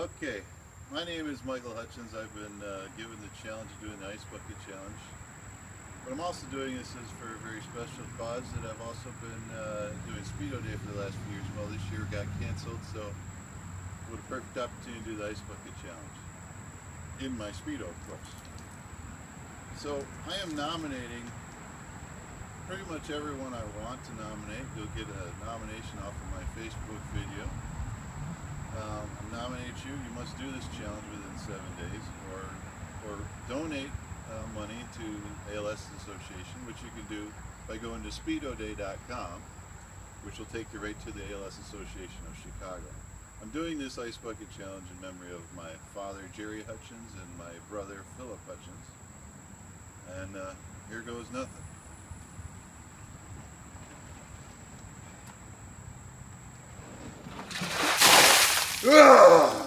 Okay, my name is Michael Hutchins. I've been uh, given the challenge of doing the Ice Bucket Challenge. But I'm also doing this is for a very special cause that I've also been uh, doing Speedo Day for the last few years. Well, this year got canceled, so what a perfect opportunity to do the Ice Bucket Challenge. In my Speedo, of course. So I am nominating pretty much everyone I want to nominate. You'll get a nomination off of my Facebook video. Nominate you. You must do this challenge within seven days, or or donate uh, money to ALS Association, which you can do by going to speedoday.com, which will take you right to the ALS Association of Chicago. I'm doing this ice bucket challenge in memory of my father Jerry Hutchins and my brother Philip Hutchins. And uh, here goes nothing. 啊。